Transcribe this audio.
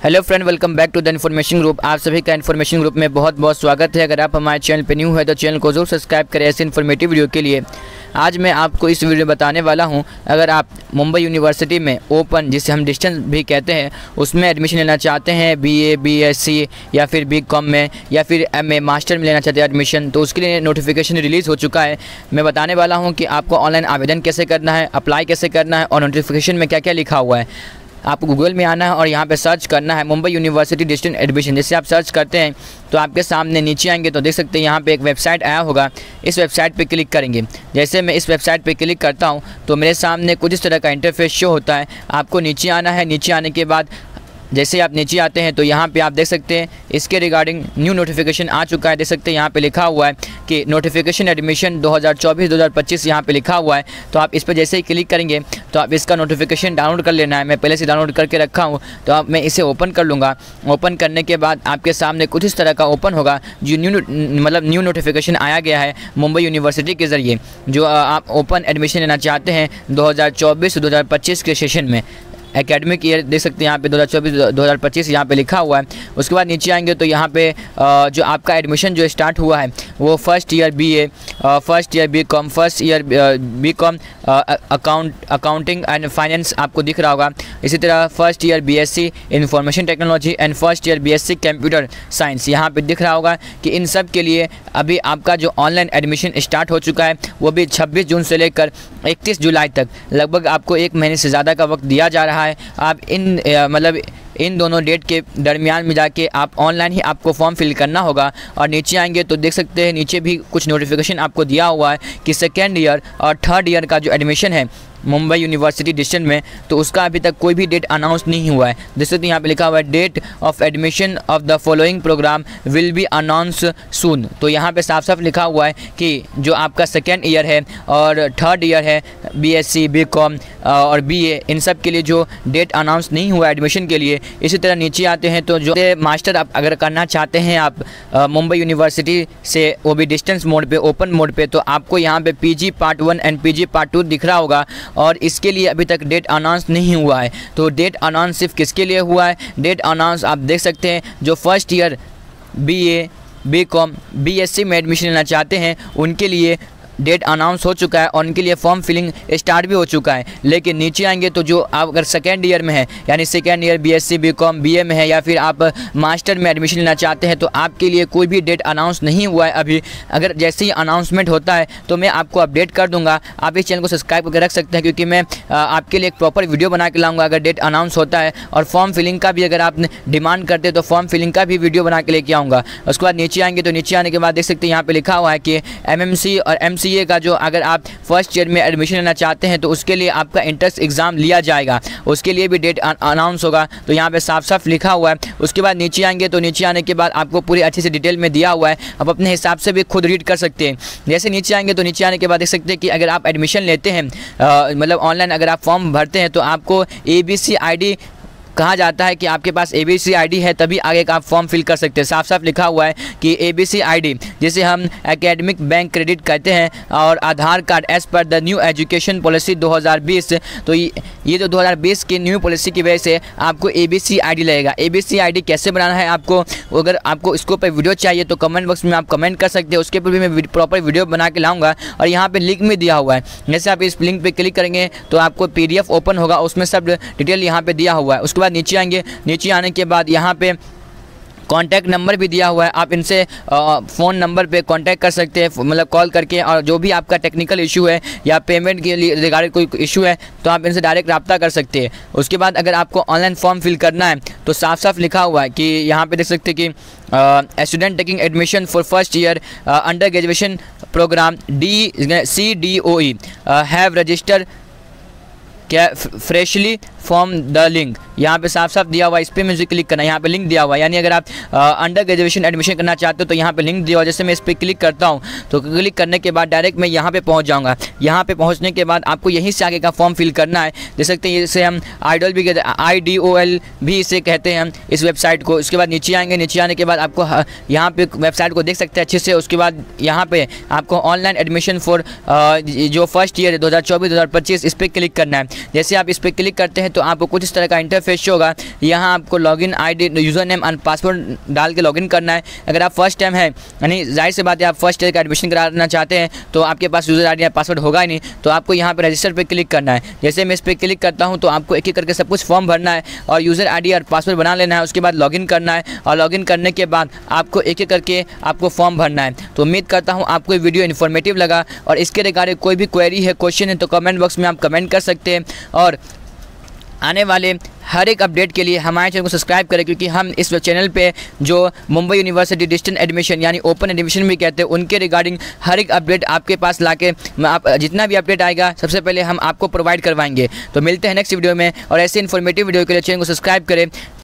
Hello friend welcome back to the information group आप सभी का इन्फॉर्मेशन ग्रुप में बहुत बहुत स्वागत है। अगर आप हमारे चैनल पर न्यू है तो चैनल को ज़रूर सब्सक्राइब करें ऐसे इन्फॉर्मेटिव वीडियो के लिए। आज मैं आपको इस वीडियो में बताने वाला हूँ, अगर आप मुंबई यूनिवर्सिटी में ओपन जिसे हम डिस्टेंस भी कहते हैं, उसमें एडमिशन लेना चाहते हैं बीए बीएससी या फिर बी कॉम में, या फिर एमए मास्टर में लेना चाहते हैं एडमिशन तो उसके लिए नोटिफिकेशन रिलीज़ हो चुका है। मैं बताने वाला हूँ कि आपको ऑनलाइन आवेदन कैसे करना है अप्लाई कैसे करना है और नोटिफिकेशन में क्या क्या लिखा हुआ है। आपको गूगल में आना है और यहाँ पे सर्च करना है मुंबई यूनिवर्सिटी डिस्टेंट एडमिशन जैसे आप सर्च करते हैं तो आपके सामने नीचे आएँगे तो देख सकते हैं यहाँ पे एक वेबसाइट आया होगा। इस वेबसाइट पे क्लिक करेंगे। जैसे मैं इस वेबसाइट पे क्लिक करता हूँ तो मेरे सामने कुछ इस तरह का इंटरफेस शो होता है। आपको नीचे आना है, नीचे आने के बाद जैसे आप नीचे आते हैं तो यहाँ पे आप देख सकते हैं, इसके रिगार्डिंग न्यू नोटिफिकेशन आ चुका है। देख सकते हैं, यहाँ पे लिखा हुआ है कि नोटिफिकेशन एडमिशन 2024-2025 यहाँ पे लिखा हुआ है। तो आप इस पर जैसे ही क्लिक करेंगे तो आप इसका नोटिफिकेशन डाउनलोड कर लेना है। मैं पहले से डाउनलोड करके रखा हूँ तो आप मैं इसे ओपन कर लूँगा। ओपन करने के बाद आपके सामने कुछ इस तरह का ओपन होगा, जो न्यू मतलब न्यू नोटिफिकेशन आया गया है मुंबई यूनिवर्सिटी के ज़रिए, जो आप ओपन एडमिशन लेना चाहते हैं दो हज़ार के सेशन में। एकेडमिक ईयर देख सकते हैं यहाँ पे 2024 2025 यहाँ पे लिखा हुआ है। उसके बाद नीचे आएँगे तो यहाँ पे जो आपका एडमिशन जो स्टार्ट हुआ है, वो first year BA first year B com first year B com account accounting and finance आपको दिख रहा होगा। इसी तरह first year BSc information technology and first year BSc computer science यहाँ पर दिख रहा होगा कि इन सब के लिए अभी आपका जो ऑनलाइन एडमिशन स्टार्ट हो चुका है, वो भी 26 जून से लेकर 31 जुलाई तक। लगभग आपको एक महीने से ज़्यादा का वक्त दिया जा रहा है। आप इन मतलब इन दोनों डेट के दरमियान में जाके आप ऑनलाइन ही आपको फॉर्म फिल करना होगा और नीचे आएँगे तो देख सकते हैं, नीचे भी कुछ नोटिफिकेशन आपको दिया हुआ है कि सेकेंड ईयर और थर्ड ईयर का जो एडमिशन है मुंबई यूनिवर्सिटी डिस्टेंस में तो उसका अभी तक कोई भी डेट अनाउंस नहीं हुआ है। जैसे तो यहाँ पे लिखा हुआ है date of admission of the following programme will be announce soon तो यहाँ पे साफ़ साफ़ लिखा हुआ है कि जो आपका सेकेंड ईयर है और थर्ड ईयर है बीएससी बीकॉम और बीए इन सब के लिए जो डेट अनाउंस नहीं हुआ एडमिशन के लिए, इसी तरह नीचे आते हैं तो जो मास्टर आप अगर करना चाहते हैं आप मुंबई यूनिवर्सिटी से वो भी डिस्टेंस मोड पे ओपन मोड पे तो आपको यहाँ पे PG part one and PG part two दिख रहा होगा। और इसके लिए अभी तक डेट अनाउंस नहीं हुआ है। तो डेट अनाउंस सिर्फ़ किसके लिए हुआ है? डेट अनाउंस आप देख सकते हैं, जो first year B A BCom B S C में एडमिशन लेना चाहते हैं, उनके लिए डेट अनाउंस हो चुका है और उनके लिए फॉर्म फिलिंग स्टार्ट भी हो चुका है। लेकिन नीचे आएँगे तो जो आप अगर सेकेंड ईयर में है, यानी second year B S C BCom B A में है, या फिर आप मास्टर में एडमिशन लेना चाहते हैं तो आपके लिए कोई भी डेट अनाउंस नहीं हुआ है अभी। अगर जैसे ही अनाउंसमेंट होता है तो मैं आपको अपडेट कर दूँगा। आप इस चैनल को सब्सक्राइब करके रख सकते हैं, क्योंकि मैं आपके लिए एक प्रॉपर वीडियो बना के लाऊँगा। अगर डेट अनाउंस होता है और फॉर्म फिलिंग का भी अगर आप डिमांड करते हैं तो फॉर्म फिलिंग का भी वीडियो बना के लेके आऊँगा। उसके बाद नीचे आएँगे तो नीचे आने के बाद देख सकते हैं, यहाँ पर लिखा हुआ है कि एमएमसी और एम का जो अगर आप फ़र्स्ट ईयर में एडमिशन लेना चाहते हैं तो उसके लिए आपका इंट्रेंस एग्ज़ाम लिया जाएगा। उसके लिए भी डेट अनाउंस होगा। तो यहाँ पे साफ़ साफ़ लिखा हुआ है। उसके बाद नीचे आएँगे तो नीचे आने के बाद आपको पूरी अच्छे से डिटेल में दिया हुआ है। आप अपने हिसाब से भी खुद रीड कर सकते हैं। जैसे नीचे आएँगे तो नीचे आने के बाद देख सकते हैं कि अगर आप एडमिशन लेते हैं मतलब ऑनलाइन अगर आप फॉर्म भरते हैं तो आपको A B C I D कहा जाता है कि आपके पास ए बी सी आई डी है, तभी आगे का आप फॉर्म फिल कर सकते हैं। साफ़ साफ़ लिखा हुआ है कि ए बी सी आई डी जिसे हम एकेडमिक बैंक क्रेडिट कहते हैं और Aadhaar card as per the new education policy 2020 तो ये जो 2020 की न्यू पॉलिसी की वजह से आपको A B C I D लगेगा। ए बी सी आई डी कैसे बनाना है आपको, अगर आपको इसको पर वीडियो चाहिए तो कमेंट बॉक्स में आप कमेंट कर सकते हैं। उसके ऊपर भी मैं प्रॉपर वीडियो बना के लाऊँगा और यहाँ पे लिंक में दिया हुआ है। जैसे आप इस लिंक पे क्लिक करेंगे तो आपको पीडीएफ ओपन होगा, उसमें सब डिटेल यहाँ पे दिया हुआ है। उसके बाद नीचे आएँगे। नीचे आने के बाद यहाँ पे कॉन्टैक्ट नंबर भी दिया हुआ है। आप इनसे फ़ोन नंबर पे कांटेक्ट कर सकते हैं मतलब कॉल करके, और जो भी आपका टेक्निकल इशू है, या पेमेंट के लिए रिगार्डिंग कोई इशू है तो आप इनसे डायरेक्ट रब्ता कर सकते हैं। उसके बाद अगर आपको ऑनलाइन फॉर्म फिल करना है तो साफ़ साफ़ लिखा हुआ है कि यहाँ पे देख सकते हैं कि student taking admission for first year under graduation programme D C D O E have register क्या फ्रेशली फॉर्म द लिंक यहाँ पे साफ़ साफ़ दिया हुआ इस पर मुझे क्लिक करना है, यहाँ पे लिंक दिया हुआ है। यानी अगर आप अंडर ग्रेजुएशन एडमिशन करना चाहते हो तो यहाँ पे लिंक दिया हुआ जैसे मैं इस पर क्लिक करता हूँ तो क्लिक करने के बाद डायरेक्ट मैं यहाँ पे पहुँच जाऊँगा। यहाँ पे पहुँचने के बाद आपको यहीं से आगे का फॉर्म फिल करना है। देख सकते हैं, इसे हम आइडल भी कहते हैं आई डी ओ एल भी इसे कहते हैं इस वेबसाइट को। उसके बाद नीचे आएँगे, नीचे आने के बाद आपको यहाँ पे वेबसाइट को देख सकते हैं अच्छे से। उसके बाद यहाँ पे आपको ऑनलाइन एडमिशन फॉर जो फ़र्स्ट ईयर चौबीस, दो हज़ार इस पर क्लिक करना है। जैसे आप इस पर क्लिक करते हैं हैं तो आपको कुछ इस तरह का इंटरफेस होगा। यहाँ आपको login ID user name and password डाल के लॉगिन करना है। अगर आप फ़र्स्ट टाइम है, यानी ज़ाहिर सी बात है आप फ़र्स्ट ईयर का एडमिशन कराना चाहते हैं तो आपके पास यूज़र आईडी या पासवर्ड होगा ही नहीं। तो आपको यहाँ पर रजिस्टर पर क्लिक करना है। जैसे मैं इस पर क्लिक करता हूँ तो आपको एक एक करके सब कुछ फॉर्म भरना है और यूज़र आईडी और पासवर्ड बना लेना है। उसके बाद लॉगिन करना है और लॉगिन करने के बाद आपको एक एक करके आपको फॉर्म भरना है। तो उम्मीद करता हूँ आपको वीडियो इन्फॉर्मेटिव लगा और इसके रिगार्डिंग कोई भी क्वेरी है क्वेश्चन है तो कमेंट बॉक्स में आप कमेंट कर सकते हैं। और आने वाले हर एक अपडेट के लिए हमारे चैनल को सब्सक्राइब करें, क्योंकि हम इस चैनल पे जो मुंबई यूनिवर्सिटी डिस्टेंट एडमिशन यानी ओपन एडमिशन भी कहते हैं, उनके रिगार्डिंग हर एक अपडेट आपके पास ला के आप, जितना भी अपडेट आएगा, सबसे पहले हम आपको प्रोवाइड करवाएँगे। तो मिलते हैं नेक्स्ट वीडियो में, और ऐसे इन्फॉर्मेटिव वीडियो के लिए चैनल को सब्सक्राइब करें।